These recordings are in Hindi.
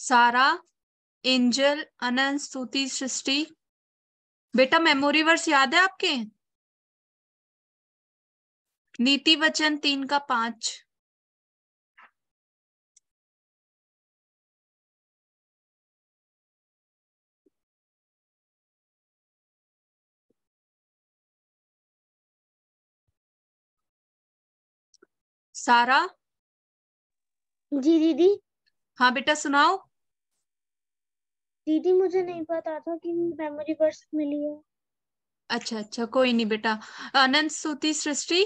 सारा एंजल अनंत स्तुति सृष्टि। बेटा मेमोरी वर्स याद है आपके? नीति वचन तीन का पाँच। सारा? जी दीदी। हाँ बेटा सुनाओ। दीदी मुझे नहीं पता था कि मेमोरी वर्स मिली है। अच्छा अच्छा कोई नहीं बेटा। अनंत स्तुति सृष्टि?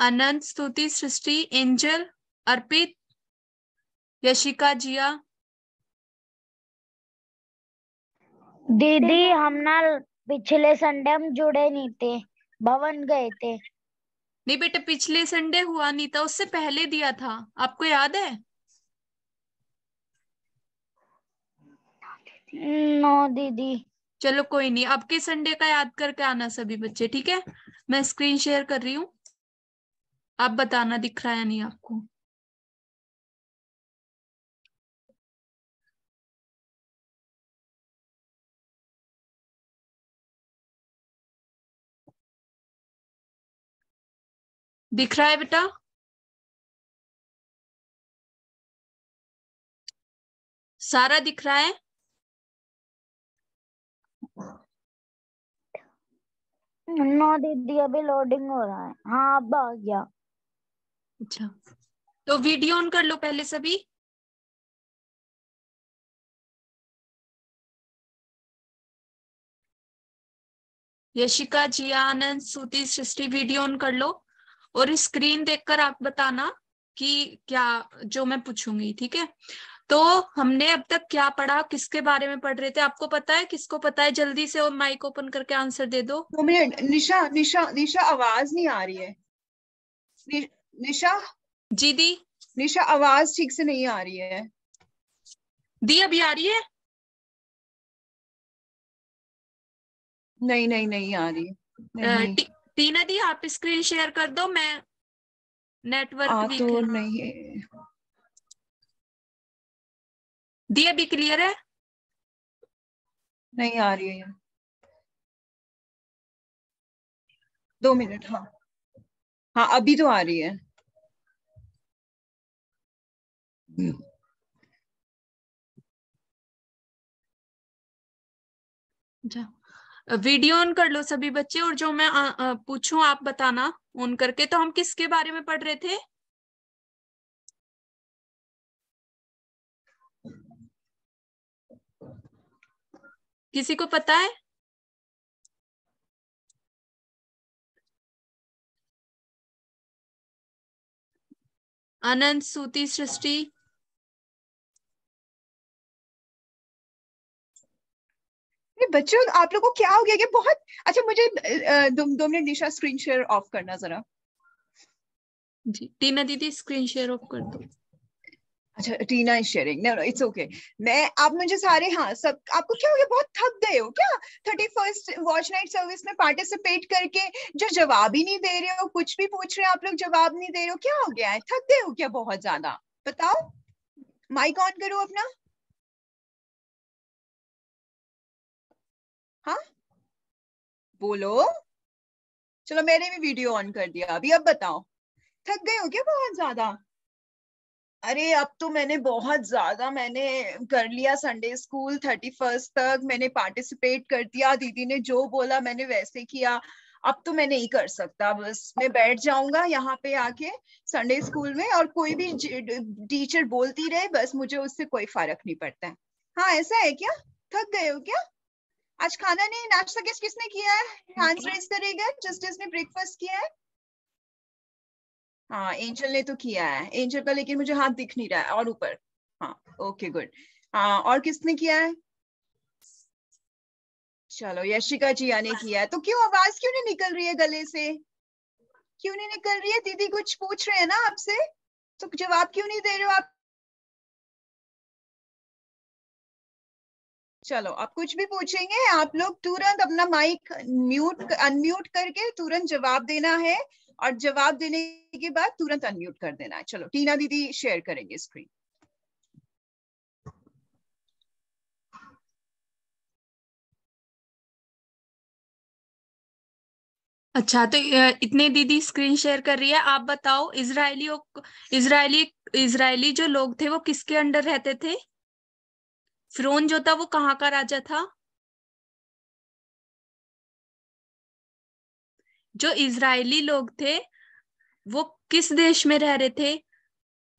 अनंत स्तुति सृष्टि एंजल अर्पित यशिका जिया? दीदी हम ना पिछले संडे हम जुड़े नहीं थे। भवन गए थे। नहीं बेटा पिछले संडे हुआ नहीं था उससे पहले दिया था। आपको याद है? नो दीदी। चलो कोई नहीं आपके के संडे का याद करके आना सभी बच्चे ठीक है? मैं स्क्रीन शेयर कर रही हूँ। आप बताना दिख रहा है नहीं आपको? दिख रहा है बेटा? सारा दिख रहा है? नो दीदी अभी लोडिंग हो रहा है। हाँ अब आ गया। अच्छा। तो वीडियो ऑन कर लो पहले सभी यशिका जिया आनंद सूती सृष्टि वीडियो ऑन कर लो। और स्क्रीन देखकर आप बताना कि क्या जो मैं पूछूँगी ठीक है? तो हमने अब तक क्या पढ़ा किसके बारे में पढ़ रहे थे? आपको पता है? किसको पता है? जल्दी से और माइक ओपन करके आंसर दे दो। दो मिनट निशा निशा निशा आवाज़ नहीं आ रही है। नि, निशा? जी दी। निशा आवाज़ ठीक से नहीं आ रही है। दी अभी आ रही है? नहीं नहीं नहीं आ रही। नहीं। टी- टीना दी आप स्क्रीन शेयर कर दो मैं नेटवर्क वीक तो नहीं। है दी अभी क्लियर है? नहीं आ रही है। दो मिनट हाँ। हाँ अभी तो आ रही है। अच्छा वीडियो ऑन कर लो सभी बच्चे और जो मैं पूछूँ आप बताना ऑन करके तो हम किसके बारे में पढ़ रहे थे? किसी को पता है? अनंत, सूती, सृष्टि। बच्चों आप लोगों को क्या हो गया कि बहुत अच्छा मुझे दो, दो minute Nisha screen share off करना जरा। जी टीना दीदी स्क्रीन शेयर ऑफ़ कर दो। अच्छा Tina is sharing no no it's okay मैं आप मुझे सारे हाँ सब आपको क्या हो गया बहुत थक गए हो क्या? Thirty first watch night service में पार्टिसिपेट करके जो जवाब ही नहीं दे रहे हो कुछ भी पूछ रहे हो आप लोग जवाब नहीं दे रहे हो क्या हो गया है? थक गए हो क्या बहुत ज़्यादा? बताओ। माइक ऑन करो अपना। हाँ? बोलो। चलो, मैंने भी वीडियो ऑन कर दिया। अभी अब बताओ। थक गए हो क्या बहुत ज़्यादा? अरे, अब तो मैंने बहुत ज़्यादा मैंने कर लिया संडे स्कूल थर्टी फ़र्स्ट तक। मैंने पार्टिसिपेट कर दिया। दीदी ने जो बोला, मैंने वैसे किया। अब तो मैं नहीं कर सकता। बस मैं बैठ जाऊँगा यहाँ पे आके संडे स्कूल में और कोई भी टीचर बोलती रहे, बस मुझे उससे कोई फ़र्क नहीं पड़ता है। हाँ ऐसा है क्या? थक गए हो क्या? आज खाना नहीं नाश्ता किस किसने किया है? हैंड्स रेज करेगा जस्टिस ने ब्रेकफास्ट किया है? हाँ एंजल ने तो किया है। एंजल का लेकिन मुझे हाथ दिख नहीं रहा है और ऊपर। हाँ ओके गुड हाँ और किसने किया है? चलो यशिका जिया ने किया है। तो क्यों आवाज़ क्यों नहीं निकल रही है गले से? क्यों नहीं निकल रही है? दीदी कुछ पूछ रहे हैं ना आपसे। तो जवाब क्यों नहीं दे रहे हो आप? चलो, आप कुछ भी पूछेंगे, आप लोग तुरंत अपना माइक म्यूट, अनम्यूट करके तुरंत जवाब देना है और जवाब देने के बाद तुरंत अनम्यूट कर देना है। चलो, टीना दीदी शेयर करेंगे स्क्रीन अच्छा तो इतने दीदी स्क्रीन शेयर कर रही है, आप बताओ, इजरायलियों इजरायली इजरायली जो लोग थे वो किसके अंडर रहते थे? फिरौन जो था वो कहाँ का राजा था? जो इजरायली लोग थे वो किस देश में रह रहे थे?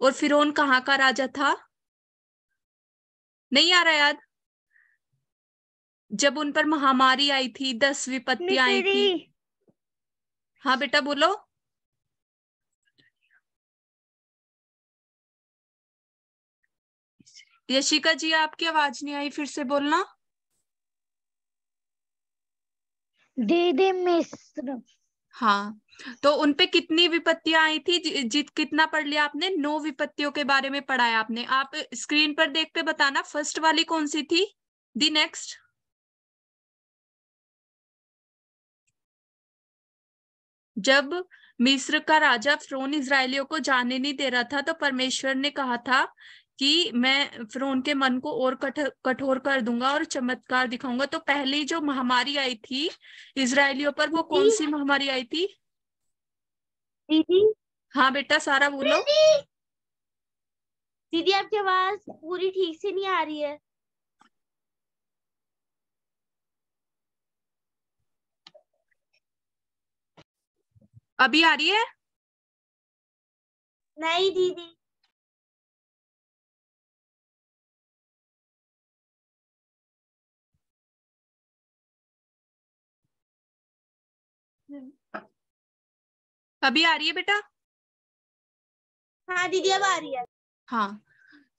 और फिरौन कहाँ का राजा था? नहीं आ रहा याद? जब उन पर महामारी आई थी दस विपत्ति आई थी। हाँ बेटा बोलो। यशिका जी आपकी आवाज़ नहीं आई फिर से बोलना। दीदी मिस्र हाँ तो उनपे कितनी विपत्तियाँ आई थी? जि, जित कितना पढ़ लिया आपने? नौ विपत्तियों के बारे में पढ़ाया आपने। आप स्क्रीन पर देख के बताना फ़र्स्ट वाली कौन सी थी? The next. जब मिस्र का राजा फ्रोन इसराइलियों को जाने नहीं दे रहा था तो परमेश्वर ने कहा था कि मैं फिर उनके मन को और कठोर कठोर कर दूँगा और चमत्कार दिखाऊँगा। तो पहली जो महामारी आई थी इसराइलियों पर वो कौन सी महामारी आई थी? दीदी। हाँ बेटा सारा बोलो। दीदी आपकी आवाज़ पूरी ठीक से नहीं आ रही है। अभी आ रही है? नहीं दीदी। अभी आ रही है बेटा? हाँ दीदी अब आ रही है। हाँ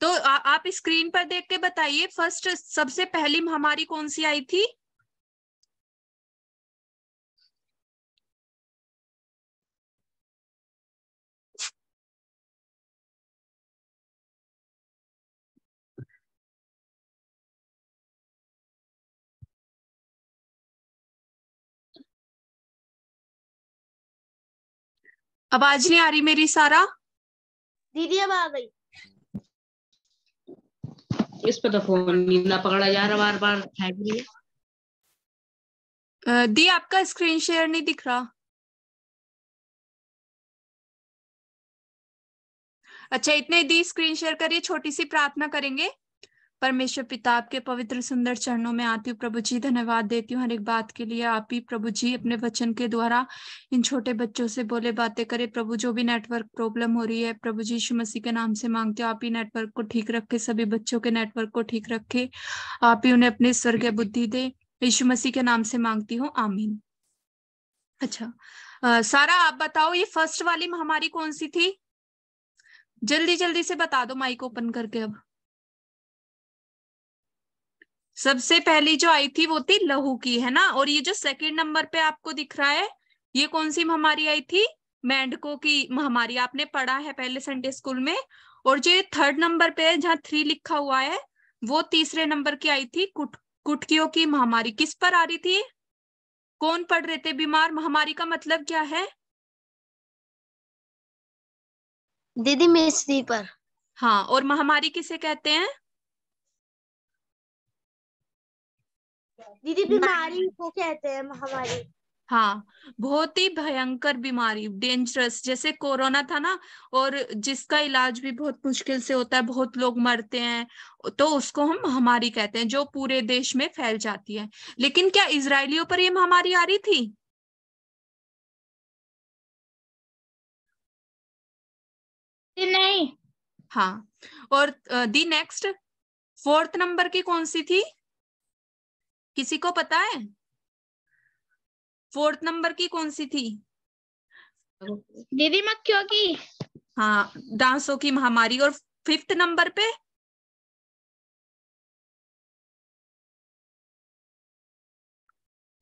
तो आ, आप स्क्रीन पर देख के बताइए फ़र्स्ट सबसे पहली महामारी कौन सी आई थी? आवाज़ नहीं आ रही मेरी सारा? दीदी अब आ गई। इस पे तो फ़ोन नहीं ना पकड़ा जा रहा बार बार दी आपका स्क्रीन शेयर नहीं दिख रहा। अच्छा इतने दी स्क्रीन शेयर करिए छोटी सी प्रार्थना करेंगे। परमेश्वर पिता आपके पवित्र सुंदर चरणों में आती हूँ। प्रभु जी धन्यवाद देती हूँ हर एक बात के लिए। आप ही प्रभु जी अपने वचन के द्वारा इन छोटे बच्चों से बोले बातें करे। प्रभु जो भी नेटवर्क प्रॉब्लम हो रही है प्रभु जी यीशु मसीह के नाम से मांगते हो आप ही नेटवर्क को ठीक रखे सभी बच्चों के नेटवर्क को ठीक रखे। आप ही उन्हें अपनी स्वर्गीय बुद्धि दे। यीशु मसीह के नाम से मांगती हूँ। आमीन। अच्छा सारा आप बताओ ये फ़र्स्ट वाली महामारी कौन सी थी? जल्दी जल्दी से बता दो माइक ओपन करके अब। सबसे पहली जो आई थी वो थी लहू की है ना? और ये जो सेकंड नंबर पे आपको दिख रहा है ये कौन सी महामारी आई थी? मेंढकों की महामारी आपने पढ़ा है पहले संडे स्कूल में। और जो ये थर्ड नंबर पे है जहाँ थ्री लिखा हुआ है वो तीसरे नंबर की आई थी कुट कुटकियों की महामारी। किस पर आ रही थी? कौन पड़ रहे थे बीमार? महामारी का मतलब क्या है? दीदी मिस्री पर। हाँ और महामारी किसे कहते हैं? दीदी बीमारी को कहते हैं महामारी हाँ बहुत ही भयंकर बीमारी डेंजरस जैसे कोरोना था ना और जिसका इलाज भी बहुत मुश्किल से होता है बहुत लोग मरते हैं तो उसको हम महामारी कहते हैं जो पूरे देश में फैल जाती है। लेकिन क्या इसराइलियों पर ये महामारी आ रही थी? नहीं। हाँ और दी नेक्स्ट फोर्थ नंबर की कौन सी थी? किसी को पता है? फोर्थ नंबर की कौन सी थी? दीदी मक्खियों की? हाँ डांसों की महामारी और फिफ्थ नंबर पे?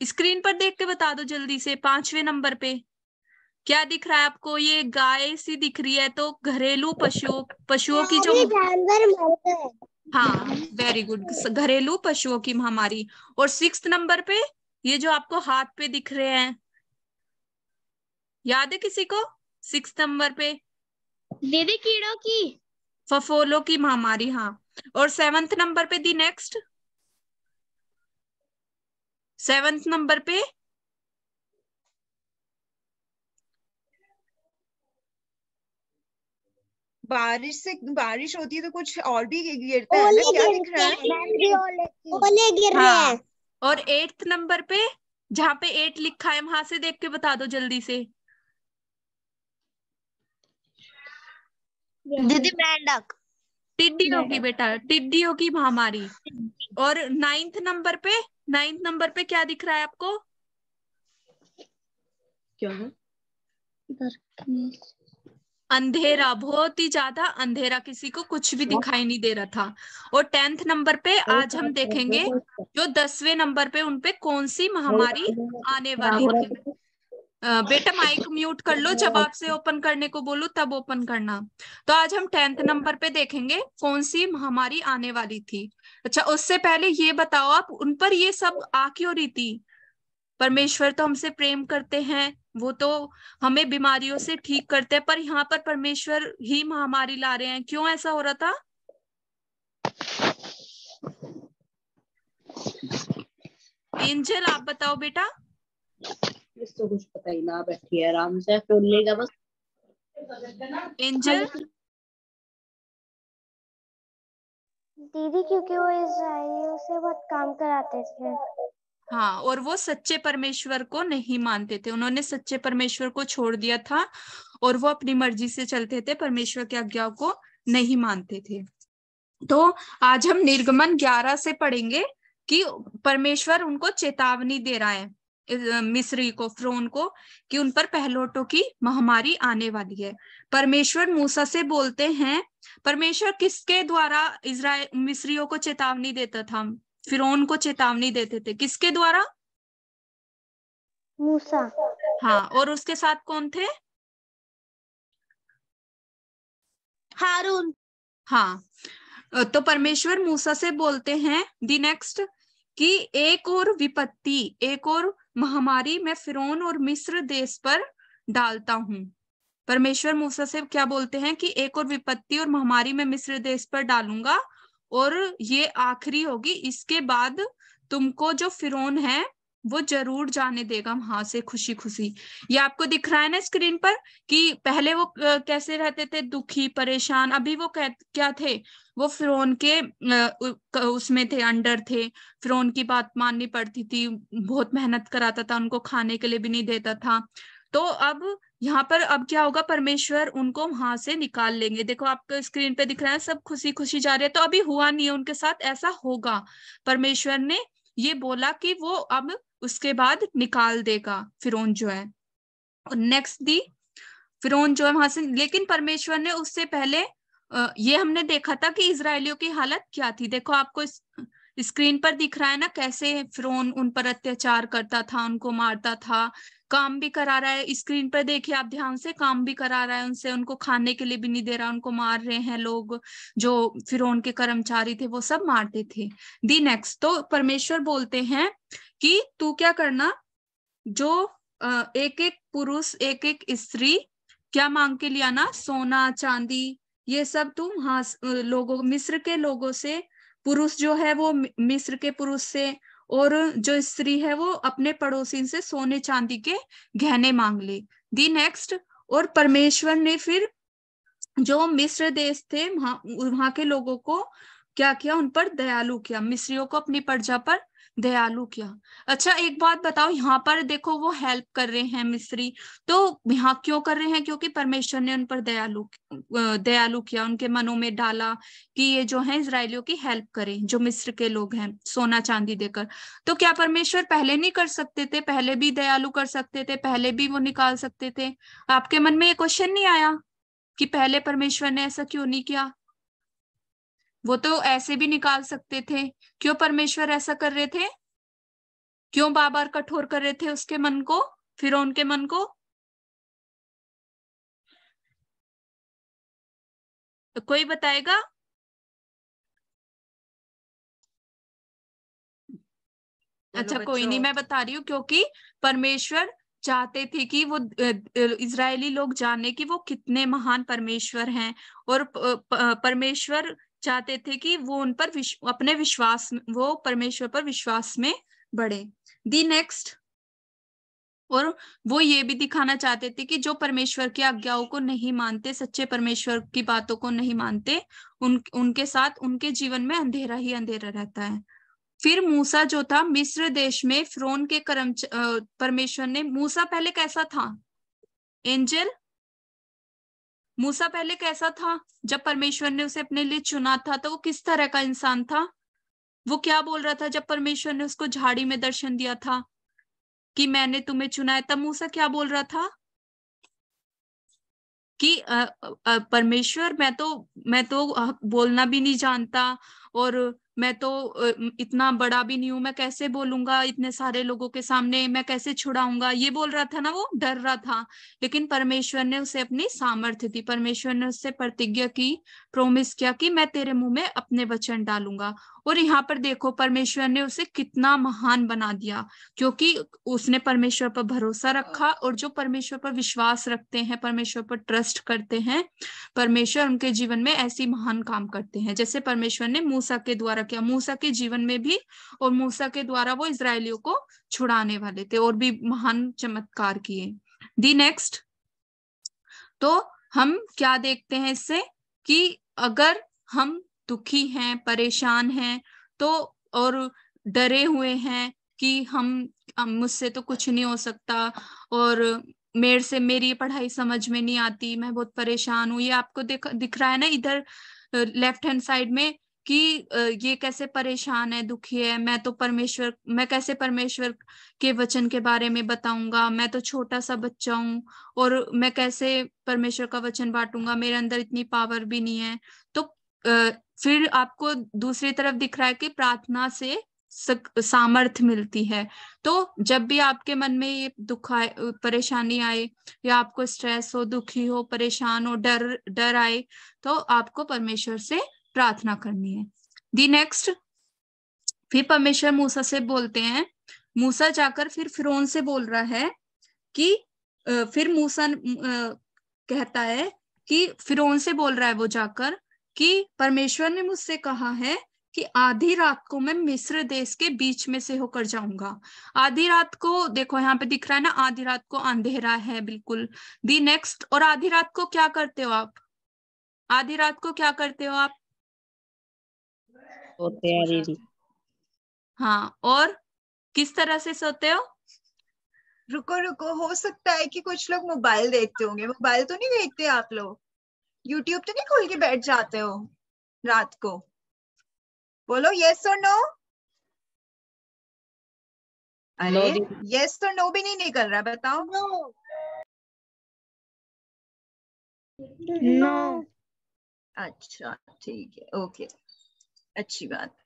स्क्रीन पर देख के बता दो जल्दी से पांचवे नंबर पे। क्या दिख रहा है आपको? ये गाय सी दिख रही है तो घरेलू पशुओं पशुओं की जो जानवर हाँ वेरी गुड घरेलू पशुओं की महामारी। और सिक्स नंबर पे ये जो आपको हाथ पे दिख रहे हैं याद है किसी को? सिक्स नंबर पे। दीदी कीड़ों की। फफोलो की महामारी हाँ। और सेवंथ नंबर पे दी नेक्स्ट सेवंथ नंबर पे बारिश से बारिश होती है तो कुछ और भी गिरता है ना? क्या दिख रहा है? ओले गिर रहे हाँ। हैं। और एट्थ नंबर पे जहाँ पे एट लिखा है वहाँ से देख के बता दो जल्दी से। दीदी मेंढक टिड्डियों की बेटा टिड्डियों की महामारी। और नाइन्थ नंबर पे नाइन्थ नंबर पे क्या दिख रहा है आपको? क्या है अंधेरा बहुत ही ज़्यादा अंधेरा किसी को कुछ भी दिखाई नहीं दे रहा था। और टेंथ नंबर पे आज हम देखेंगे जो दसवें नंबर पे उनपे कौन सी महामारी आने वाली है बेटा माइक म्यूट कर लो जब आपसे ओपन करने को बोलूँ तब ओपन करना। तो आज हम टेंथ नंबर पे देखेंगे कौन सी महामारी आने वाली थी। अच्छा उससे पहले ये बताओ आप उन पर ये सब आ क्यों रही थी? परमेश्वर तो हमसे प्रेम करते हैं वो तो हमें बीमारियों से ठीक करते हैं पर यहाँ पर परमेश्वर ही महामारी ला रहे हैं। क्यों ऐसा हो रहा था? एंजल आप बताओ बेटा। इसको कुछ पता ही ना बैठी है आराम से खोल लेगा बस। एंजल? दीदी क्योंकि वो इसराइलियों से बहुत काम कराते थे। हाँ और वो सच्चे परमेश्वर को नहीं मानते थे। उन्होंने सच्चे परमेश्वर को छोड़ दिया था और वो अपनी मर्ज़ी से चलते थे, परमेश्वर की आज्ञा को नहीं मानते थे। तो आज हम निर्गमन ग्यारह से पढ़ेंगे कि परमेश्वर उनको चेतावनी दे रहा है मिस्री को, फ्रोन को, कि उन पर पहलोटों की महामारी आने वाली है। परमेश्वर मूसा से बोलते हैं, परमेश्वर किसके द्वारा इजराइल, मिस्रियों को चेतावनी देता था? फिरौन को चेतावनी देते थे। किसके द्वारा? मूसा। हाँ और उसके साथ कौन थे? हारून। हाँ तो परमेश्वर मूसा से बोलते हैं दी नेक्स्ट कि एक और विपत्ति एक और महामारी मैं फिरौन और मिस्र देश पर डालता हूँ। परमेश्वर मूसा से क्या बोलते हैं कि एक और विपत्ति और महामारी मैं मिस्र देश पर डालूँगा और ये आखिरी होगी, इसके बाद तुमको जो फिरौन है, वो ज़रूर जाने देगा वहाँ से खुशी खुशी ये आपको दिख रहा है ना स्क्रीन पर कि पहले वो कैसे रहते थे? दुखी, परेशान, अभी वो क्या थे? वो फिरौन के, उसमें थे, अंडर थे। फिरौन की बात माननी पड़ती थी, बहुत मेहनत कराता था, उनको खाने के लिए भी नहीं देता था। तो अब यहाँ पर अब क्या होगा? परमेश्वर उनको वहाँ से निकाल लेंगे। देखो, आपको स्क्रीन पे दिख रहा है, सब खुशी खुशी जा रहे हैं। तो अभी हुआ नहीं है, उनके साथ ऐसा होगा। परमेश्वर ने ये बोला कि वो अब उसके बाद निकाल देगा, फिरौन जो है। और नेक्स्ट दी, फिरौन जो है वहाँ से, लेकिन परमेश्वर ने उससे पहले ये हमने देखा था कि इसराइलियों की हालत क्या थी। देखो, आपको स्क्रीन पर दिख रहा है ना, कैसे फिरौन उन पर अत्याचार करता था, उनको मारता था। काम भी करा रहा है, स्क्रीन पर देखिए आप ध्यान से काम भी करा रहा है उनसे, उनको खाने के लिए भी नहीं दे रहा, उनको मार रहे हैं लोग, जो फिर उनके कर्मचारी थे वो सब मारते थे। दी नेक्स्ट तो परमेश्वर बोलते हैं कि तू क्या करना, जो एक एक पुरुष एक एक स्त्री क्या मांग के लिया ना सोना, चांदी, ये सब तुम वहाँ लोगों, मिस्र के लोगों से, पुरुष जो है वो मिस्र के पुरुष से और जो स्त्री है वो अपने पड़ोसी से सोने चांदी के गहने मांग ले। दी नेक्स्ट और परमेश्वर ने फिर जो मिस्र देश थे वहाँ के लोगों को क्या किया? उन पर दयालु किया। मिस्रियों को अपनी प्रजा पर दयालु किया। अच्छा एक बात बताओ, यहाँ पर देखो वो हेल्प कर रहे हैं मिस्री तो यहाँ क्यों कर रहे हैं? क्योंकि परमेश्वर ने उन पर दयालु दयालु किया, उनके मनों में डाला कि ये जो है इसराइलियों की हेल्प करें, जो मिस्र के लोग हैं, सोना चांदी देकर। तो क्या परमेश्वर पहले नहीं कर सकते थे? पहले भी दयालु कर सकते थे? पहले भी वो निकाल सकते थे? आपके मन में ये क्वेश्चन नहीं आया कि पहले परमेश्वर ने ऐसा क्यों नहीं किया? वो तो ऐसे भी निकाल सकते थे। क्यों परमेश्वर ऐसा कर रहे थे? क्यों बाबर कठोर कर रहे थे उसके मन को फिर उनके मन को? तो कोई बताएगा? अच्छा कोई नहीं मैं बता रही हूँ क्योंकि परमेश्वर चाहते थे कि वो इसराइली लोग जाने कि वो कितने महान परमेश्वर हैं। और परमेश्वर चाहते थे कि वो उन पर विश, अपने विश्वास वो परमेश्वर पर विश्वास में बढ़े। दी नेक्स्ट और वो ये भी दिखाना चाहते थे कि जो परमेश्वर की आज्ञाओं को नहीं मानते सच्चे परमेश्वर की बातों को नहीं मानते उन उनके साथ उनके जीवन में अंधेरा ही अंधेरा रहता है। फिर मूसा जो था मिस्र देश में फ्रोन के कर्म परमेश्वर ने मूसा पहले कैसा था? एंजल मूसा पहले कैसा था? जब परमेश्वर ने उसे अपने लिए चुना था तो वो किस तरह का इंसान था? वो क्या बोल रहा था जब परमेश्वर ने उसको झाड़ी में दर्शन दिया था कि मैंने तुम्हें चुना है? तब मूसा क्या बोल रहा था? कि परमेश्वर, मैं तो मैं तो बोलना भी नहीं जानता और मैं तो इतना बड़ा भी नहीं हूँ, मैं कैसे बोलूँगा इतने सारे लोगों के सामने, मैं कैसे छुड़ाऊँगा? ये बोल रहा था ना वो, डर रहा था। लेकिन परमेश्वर ने उसे अपनी सामर्थ्य दी, परमेश्वर ने उससे प्रतिज्ञा की प्रोमिस किया कि मैं तेरे मुँह में अपने वचन डालूँगा। और यहाँ पर देखो परमेश्वर ने उसे कितना महान बना दिया क्योंकि उसने परमेश्वर पर भरोसा रखा और जो परमेश्वर पर विश्वास रखते हैं परमेश्वर पर ट्रस्ट करते हैं परमेश्वर उनके जीवन में ऐसी महान काम करते हैं। जैसे परमेश्वर ने मूसा के द्वारा किया मूसा के जीवन में भी और मूसा के द्वारा वो इसराइलियों को छुड़ाने वाले थे और भी महान चमत्कार किए। दी नेक्स्ट तो हम क्या देखते हैं इससे कि अगर हम दुखी हैं, परेशान हैं तो और डरे हुए हैं कि हम, हम- मुझसे तो कुछ नहीं हो सकता और मेरे से मेरी पढ़ाई समझ में नहीं आती, मैं बहुत परेशान हूँ। ये आपको दिख दिख रहा है ना इधर लेफ़्ट हैंड साइड में कि ये कैसे परेशान है, दुखी है? मैं तो परमेश्वर, मैं कैसे परमेश्वर के वचन के बारे में बताऊँगा? मैं तो छोटा सा बच्चा हूँ और मैं कैसे परमेश्वर का वचन बांटूँगा? मेरे अंदर इतनी पावर भी नहीं है। तो फिर आपको दूसरी तरफ़ दिख रहा है कि प्रार्थना से सामर्थ्य मिलती है। तो जब भी आपके मन में ये दुख आए, परेशानी आए, या आपको स्ट्रेस हो, दुखी हो, परेशान हो, डर डर आए तो आपको परमेश्वर से प्रार्थना करनी है। दी नेक्स्ट फिर परमेश्वर मूसा से बोलते हैं। मूसा जाकर फिर फिरौन से बोल रहा है कि फिर मूसा कहता है कि फिरौन से बोल रहा है वो जाकर कि परमेश्वर ने मुझसे कहा है कि आधी रात को मैं मिस्र देश के बीच में से होकर जाऊँगा। आधी रात को देखो यहाँ पे दिख रहा है ना आधी रात को अंधेरा है बिल्कुल। दी नेक्स्ट और आधी रात को क्या करते हो आप? आधी रात को क्या करते हो आप? होते हैं दीदी। हाँ और किस तरह से सोते हो? रुको रुको हो सकता है कि कुछ लोग मोबाइल देखते होंगे। मोबाइल तो नहीं देखते आप लोग? यूट्यूब तो नहीं खोल के बैठ जाते हो रात को? बोलो यस और नो अरे। यस और नो भी नहीं निकल रहा बताओ। नो अच्छा ठीक है ओके अच्छी बात।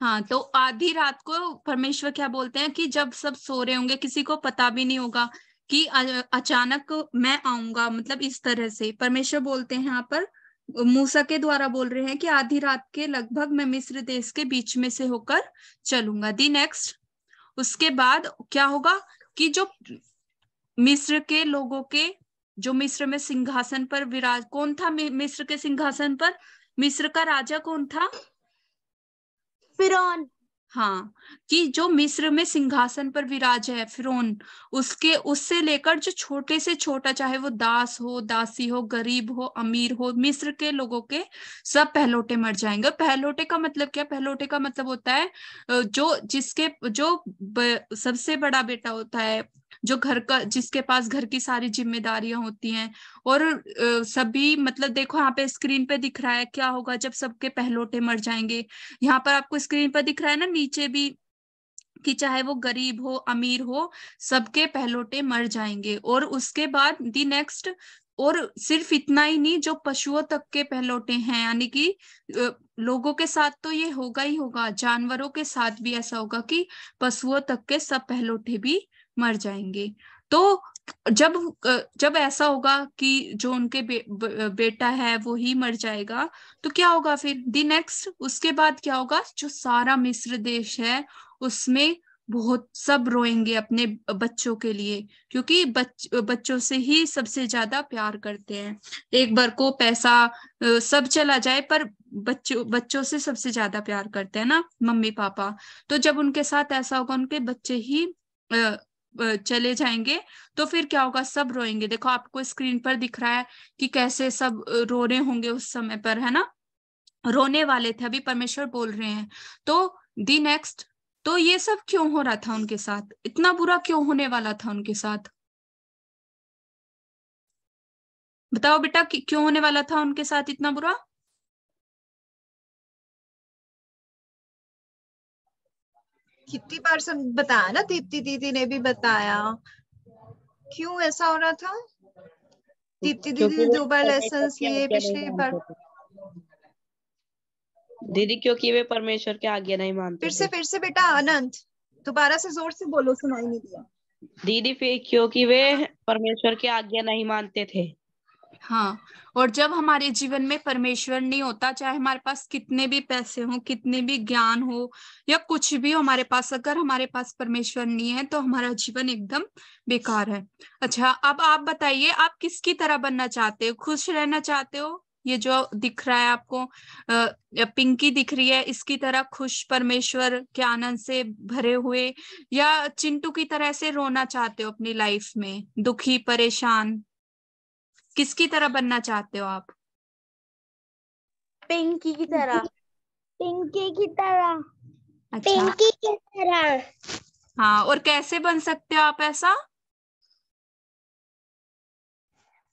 हाँ तो आधी रात को परमेश्वर क्या बोलते हैं कि जब सब सो रहे होंगे किसी को पता भी नहीं होगा कि अचानक मैं आऊँगा मतलब इस तरह से। परमेश्वर बोलते हैं यहाँ पर, मूसा के द्वारा बोल रहे हैं कि आधी रात के लगभग मैं मिस्र देश के बीच में से होकर चलूँगा। दी नेक्स्ट उसके बाद क्या होगा कि जो मिस्र के लोगों के, जो मिस्र में सिंहासन पर विराज, कौन था मिस्र के सिंहासन पर? मिस्र का राजा कौन था? फिरौन। हाँ कि जो मिस्र में सिंहासन पर विराज है फिरौन उसके उससे लेकर जो छोटे से छोटा चाहे वो दास हो दासी हो गरीब हो अमीर हो मिस्र के लोगों के सब पहलोटे मर जाएँगे। पहलोटे का मतलब क्या? पहलोटे का मतलब होता है जो जिसके जो ब, सबसे बड़ा बेटा होता है जो घर का, जिसके पास घर की सारी जिम्मेदारियाँ होती हैं और सभी मतलब देखो यहाँ पे स्क्रीन पे दिख रहा है, क्या होगा जब सबके पहलोटे मर जाएँगे। यहाँ पर आपको स्क्रीन पर दिख रहा है ना, नीचे भी कि चाहे वो गरीब हो, अमीर हो, सबके पहलोटे मर जाएँगे और उसके बाद दी नेक्स्ट और सिर्फ़ इतना ही नहीं, जो पशुओं तक के पहलोटे हैं, यानी कि लोगों के साथ तो ये होगा ही होगा, जानवरों के साथ भी ऐसा होगा कि पशुओं तक के सब पहलोटे भी मर जाएँगे। तो जब जब ऐसा होगा कि जो उनके बे, बेटा है वो ही मर जाएगा तो क्या होगा फिर? दी नेक्स्ट उसके बाद क्या होगा? जो सारा मिस्र देश है उसमें बहुत सब रोएँगे अपने बच्चों के लिए क्योंकि बच, बच्चों से ही सबसे ज़्यादा प्यार करते हैं। एक बार को पैसा सब चला जाए पर बच्चों बच्चों से सबसे ज़्यादा प्यार करते हैं ना मम्मी पापा तो जब उनके साथ ऐसा होगा उनके बच्चे ही चले जाएँगे तो फिर क्या होगा? सब रोएँगे। देखो, आपको स्क्रीन पर दिख रहा है कि कैसे सब रो रहे होंगे उस समय पर, है ना? रोने वाले थे, अभी परमेश्वर बोल रहे हैं। तो दी नेक्स्ट। तो ये सब क्यों हो रहा था उनके साथ? इतना बुरा क्यों होने वाला था उनके साथ? बताओ बेटा क्यों होने वाला था उनके साथ इतना बुरा? कितनी बार सब बताया ना दीप्ति दीदी ने भी बताया। क्यों ऐसा हो रहा था? दीप्ति दीदी ने दो बार लेसन लिए पिछली बार। दीदी क्योंकि वे परमेश्वर की आज्ञा नहीं मानते फिर से फिर से बेटा अनंत दोबारा से ज़ोर से बोलो सुनाई नहीं दिया। दीदी फिर क्योंकि वे परमेश्वर की आज्ञा नहीं मानते थे। हाँ और जब हमारे जीवन में परमेश्वर नहीं होता, चाहे हमारे पास कितने भी पैसे हो, कितने भी ज्ञान हो, या कुछ भी हो, हमारे पास, अगर हमारे पास परमेश्वर नहीं है तो हमारा जीवन एकदम बेकार है। अच्छा अब आप बताइए, आप किसकी तरह बनना चाहते हो? खुश रहना चाहते हो? ये जो दिख रहा है आपको पिंकी दिख रही है, इसकी तरह खुश, परमेश्वर के आनंद से भरे हुए, या चिंटू की तरह से रोना चाहते हो अपनी लाइफ में? दुखी, परेशान? किसकी तरह बनना चाहते हो आप? पिंकी की तरह। पिंकी की तरह। अच्छा। पिंकी की तरह। हाँ और कैसे बन सकते हो आप ऐसा?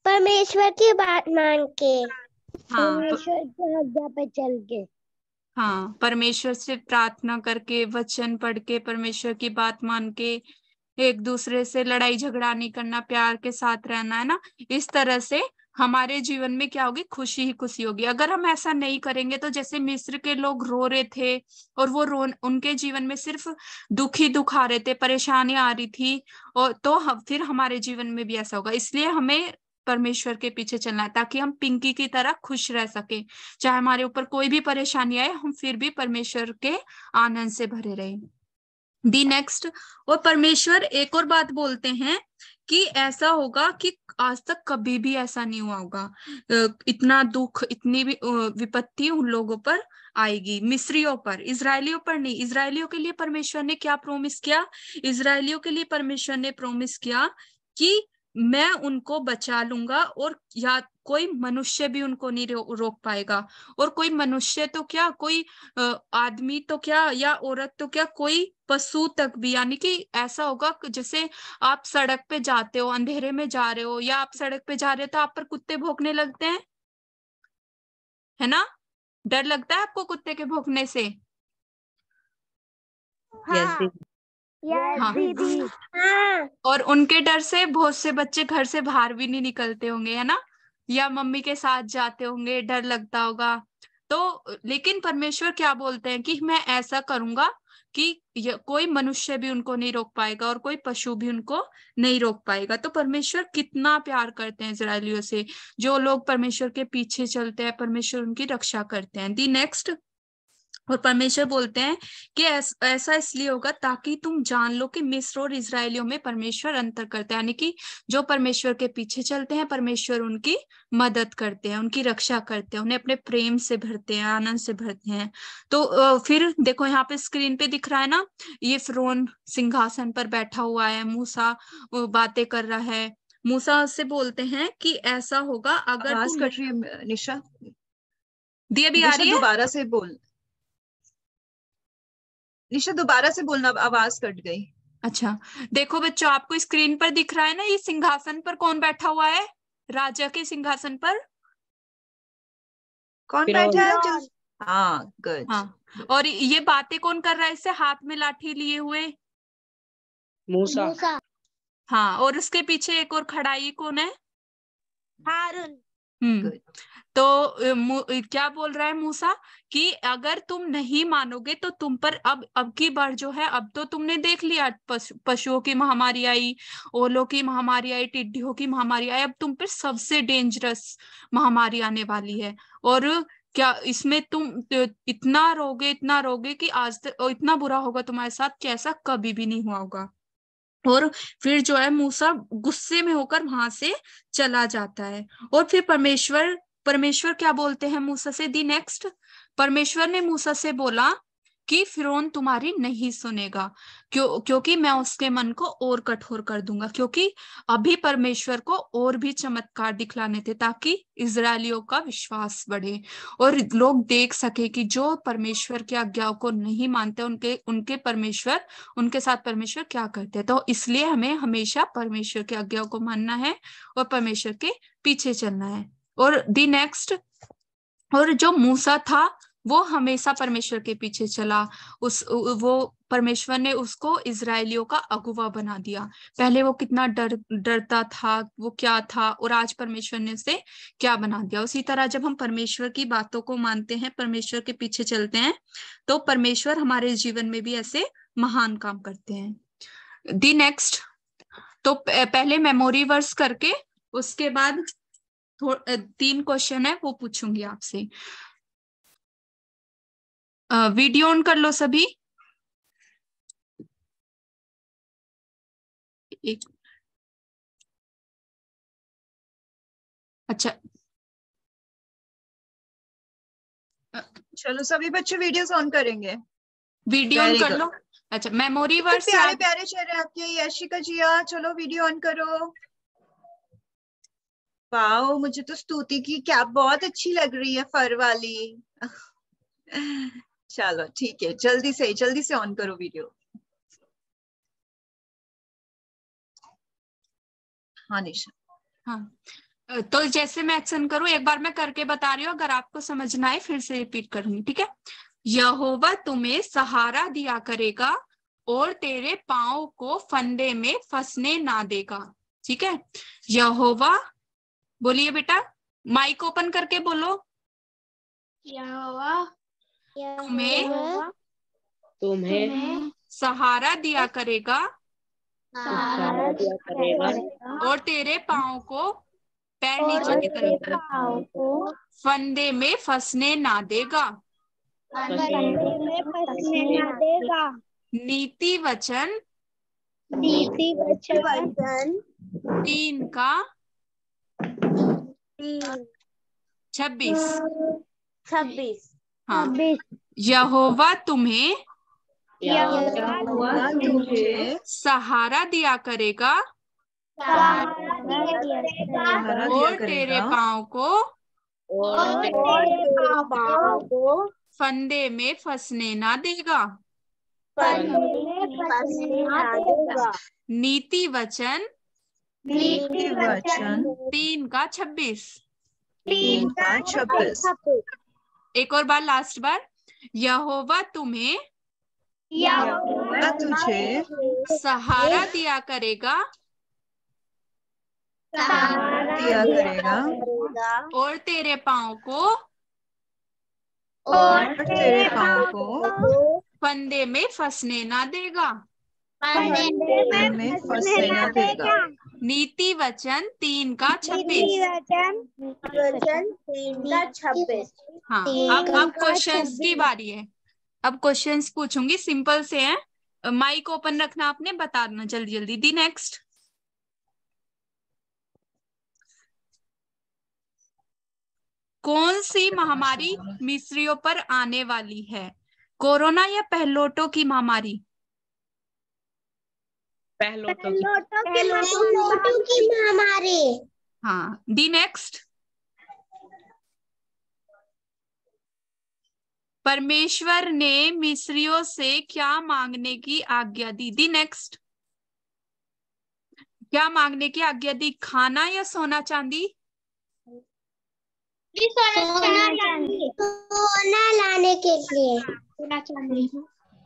परमेश्वर की बात मान के। हाँ प- परमेश्वर की आज्ञा पे चल के। हाँ परमेश्वर से प्रार्थना करके वचन पढ़ के परमेश्वर की बात मान के एक दूसरे से लड़ाई झगड़ा नहीं करना प्यार के साथ रहना है ना? इस तरह से हमारे जीवन में क्या होगी? खुशी ही खुशी होगी। अगर हम ऐसा नहीं करेंगे तो जैसे मिस्र के लोग रो रहे थे और वो रो उनके जीवन में सिर्फ़ दुख ही दुख आ रहे थे परेशानी आ रही थी और तो हम, फिर हमारे जीवन में भी ऐसा होगा। इसलिए हमें परमेश्वर के पीछे चलना है ताकि हम पिंकी की तरह खुश रह सके। चाहे हमारे ऊपर कोई भी परेशानी आए हम फिर भी परमेश्वर के आनंद से भरे रहे। दी नेक्स्ट और परमेश्वर एक और बात बोलते हैं कि ऐसा होगा कि आज तक कभी भी ऐसा नहीं हुआ होगा। इतना दुख इतनी भी विपत्ति उन लोगों पर आएगी मिस्रियों पर इसराइलियों पर नहीं। इसराइलियों के लिए परमेश्वर ने क्या प्रोमिस किया? इसराइलियों के लिए परमेश्वर ने प्रोमिस किया कि मैं उनको बचा लूँगा और या कोई मनुष्य भी उनको नहीं रो, रोक पाएगा। और कोई मनुष्य तो क्या? कोई आदमी तो क्या? या औरत तो क्या? कोई पशु तक भी यानी कि ऐसा होगा कि जैसे आप सड़क पे जाते हो अंधेरे में जा रहे हो या आप सड़क पे जा रहे हो तो आप पर कुत्ते भोंकने लगते हैं? है ना? डर लगता है आपको कुत्ते के भोंकने से? हाँ। हाँ। दीदी हाँ। और उनके डर से बहुत से बच्चे घर से बाहर भी नहीं निकलते होंगे है ना? या मम्मी के साथ जाते होंगे डर लगता होगा। तो लेकिन परमेश्वर क्या बोलते हैं कि मैं ऐसा करूँगा कि कोई मनुष्य भी उनको नहीं रोक पाएगा और कोई पशु भी उनको नहीं रोक पाएगा। तो परमेश्वर कितना प्यार करते हैं इसराइलियों से। जो लोग परमेश्वर के पीछे चलते हैं, परमेश्वर उनकी रक्षा करते हैं। दी नेक्स्ट और परमेश्वर बोलते हैं कि ऐस, ऐसा इसलिए होगा ताकि तुम जान लो कि मिस्र और इसराइलियों में परमेश्वर अंतर करते हैं। यानी कि जो परमेश्वर के पीछे चलते हैं परमेश्वर उनकी मदद करते हैं उनकी रक्षा करते हैं उन्हें अपने प्रेम से भरते हैं आनंद से भरते हैं। तो फिर देखो यहाँ पे स्क्रीन पे दिख रहा है ना ये फ्रोन सिंहासन पर बैठा हुआ है मूसा बातें कर रहा है। मूसा से बोलते हैं कि ऐसा होगा अगर कट रही है निशा। दिया भी आ रही है? दोबारा से बोल। निशा दोबारा से बोलना आवाज़ कट गई। अच्छा देखो बच्चों आपको स्क्रीन पर दिख रहा है ना ये सिंहासन पर कौन बैठा हुआ है? राजा के सिंहासन पर। कौन बैठा है? जो हाँ गुड हाँ और ये बातें कौन कर रहा है इससे? हाथ में लाठी लिए हुए। मूसा। हाँ और उसके पीछे एक और खड़ाई कौन है? हारून। हम्म. तो क्या बोल रहा है मूसा? कि अगर तुम नहीं मानोगे तो तुम पर अब अब की बार जो है, अब तो तुमने देख लिया, पशु, पशुओं की महामारी आई, ओलों की महामारी आई, टिड्डियों की महामारी आई, अब तुम पर सबसे डेंजरस महामारी आने वाली है। और क्या इसमें तुम, त- इतना रोगे इतना रोगे कि आज तक इतना बुरा होगा तुम्हारे साथ कि ऐसा कभी भी नहीं हुआ होगा। और फिर जो है, मूसा गुस्से में होकर वहाँ से चला जाता है। और फिर परमेश्वर परमेश्वर क्या बोलते हैं मूसा से? दी नेक्स्ट परमेश्वर ने मूसा से बोला कि फिरौन तुम्हारी नहीं सुनेगा, क्यों, क्योंकि मैं उसके मन को और कठोर कर दूँगा, क्योंकि अभी परमेश्वर को और भी चमत्कार दिखलाने थे, ताकि इसराइलियों का विश्वास बढ़े और लोग देख सके कि जो परमेश्वर की आज्ञाओं को नहीं मानते, उनके उनके परमेश्वर, उनके साथ परमेश्वर क्या करते हैं? तो इसलिए हमें हमेशा परमेश्वर की आज्ञाओं को मानना है और परमेश्वर के पीछे चलना है। और दी नेक्स्ट और जो मूसा था, वो हमेशा परमेश्वर के पीछे चला। उस वो परमेश्वर ने उसको इजरायलियों का अगुवा बना दिया। पहले वो कितना डर, डरता था, वो क्या था, और आज परमेश्वर ने उसे क्या बना दिया? उसी तरह जब हम परमेश्वर की बातों को मानते हैं, परमेश्वर के पीछे चलते हैं तो परमेश्वर हमारे जीवन में भी ऐसे महान काम करते हैं। दी नेक्स्ट तो पहले मेमोरी वर्स करके, उसके बाद तीन क्वेश्चन है वो पूछूँगी आपसे। वीडियो ऑन कर लो सभी। एक। अच्छा। चलो सभी बच्चे वीडियोस ऑन करेंगे। वीडियो ऑन कर लो। अच्छा मेमोरी वर्स प्यारे प्यारे चेहरे आपके यशिका जिया चलो वीडियो ऑन करो। वाओ, मुझे तो स्तुति की, क्या बहुत अच्छी लग रही है फर वाली। चलो, ठीक है, जल्दी से जल्दी से ऑन करो वीडियो हाँ निशा। हाँ तो जैसे मैं एक्शन करूँ, एक बार मैं करके बता रही हूँ, अगर आपको समझना है फिर से रिपीट करूँगी, ठीक है? यहोवा तुम्हें सहारा दिया करेगा और तेरे पाओ को फंदे में फंसने ना देगा, ठीक है? यहोवा बोलिए बेटा माइक ओपन करके बोलो। तुम्हें तुम्हें तुम्हें सहारा दिया करेगा। सहारा दिया करेगा। और तेरे पाओ को पैर नीचे की तरफ़ को फंदे में फंसने ना देगा। फंदे में फंसने ना देगा। नीति वचन नीति वचन तीन का छब्बीस। छब्बीस। हाँ। यहोवा तुम्हें यहोवा तुझे सहारा दिया करेगा। और तेरे पाँव को और तेरे पाँव को फंदे में फंसने ना देगा। फंदे में फंसने ना देगा। नीति वचन वचन तीन का छब्बीस। तीन का छब्बीस। एक और बार लास्ट बार। यहोवा तुम्हें यहोवा तुझे सहारा दिया करेगा। दिया करेगा। और तेरे पाँव को और तेरे पाँव को फंदे में फंसने ना देगा। फंदे में फंसने ना देगा। नीति वचन तीन का छब्बीस। वचन वचन तीन का छब्बीस। हाँ अब अब क्वेश्चंस की बारी है। अब क्वेश्चंस पूछूँगी सिंपल से है। माइक ओपन रखना आपने बता देना जल्दी जल्दी। दी नेक्स्ट कौन सी महामारी मिस्रियों पर आने वाली है? कोरोना या पहलोटो की महामारी? पहलोटों की पहलोटों की महामारी हाँ दी नेक्स्ट परमेश्वर ने मिस्रियों से क्या मांगने की आज्ञा दी? दी नेक्स्ट क्या मांगने की आज्ञा दी? खाना या सोना चांदी? सोना चांदी। सोना लाने के लिए। सोना चांदी।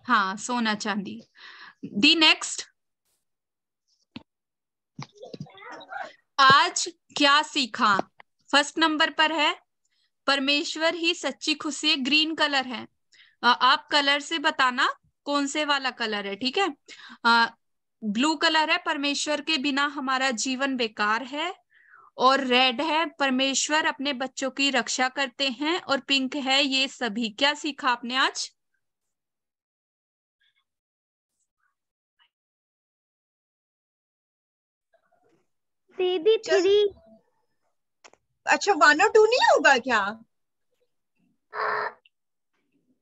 हाँ सोना चांदी। दी नेक्स्ट आज क्या सीखा? फ़र्स्ट नंबर पर है, परमेश्वर ही सच्ची खुशी, ग्रीन कलर है। आप कलर से बताना कौन से वाला कलर है, ठीक है? ब्लू कलर है, परमेश्वर के बिना हमारा जीवन बेकार है। और रेड है, परमेश्वर अपने बच्चों की रक्षा करते हैं। और पिंक है, ये सभी। क्या सीखा आपने आज? दीदी थ्री अच्छा वन और टू नहीं होगा क्या?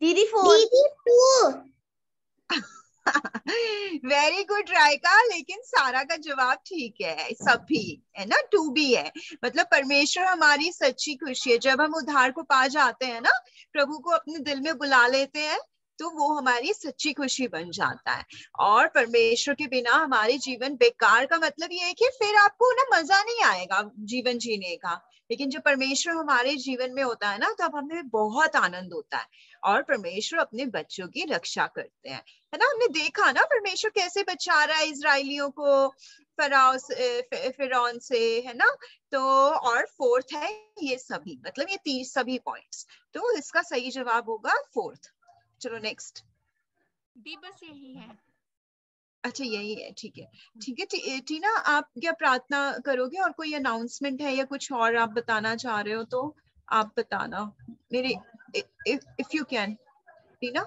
दीदी फोर दीदी टू वेरी गुड रायका लेकिन सारा का जवाब ठीक है सभी है ना? टू भी है। मतलब परमेश्वर हमारी सच्ची खुशी है। जब हम उधार को पा जाते हैं ना प्रभु को अपने दिल में बुला लेते हैं तो वो हमारी सच्ची खुशी बन जाता है। और परमेश्वर के बिना हमारे जीवन बेकार का मतलब ये है कि फिर आपको ना मज़ा नहीं आएगा जीवन जीने का। लेकिन जब परमेश्वर हमारे जीवन में होता है ना, तब हमें बहुत आनंद होता है और परमेश्वर अपने बच्चों की रक्षा करते हैं। है ना? हमने देखा ना परमेश्वर कैसे बचा रहा है इसराइलियों को फराव से से, है ना? तो और फोर्थ है ये सभी मतलब ये तीन सभी पॉइंट्स। तो इसका सही जवाब होगा फोर्थ। चलो नेक्स्ट बी बस यही है। अच्छा यही है ठीक है। ठीक है टीना आप क्या प्रार्थना करोगे और कोई अनाउंसमेंट है या कुछ और आप बताना चाह रहे हो तो आप बताना। मेरे इफ़ यू कैन टीना?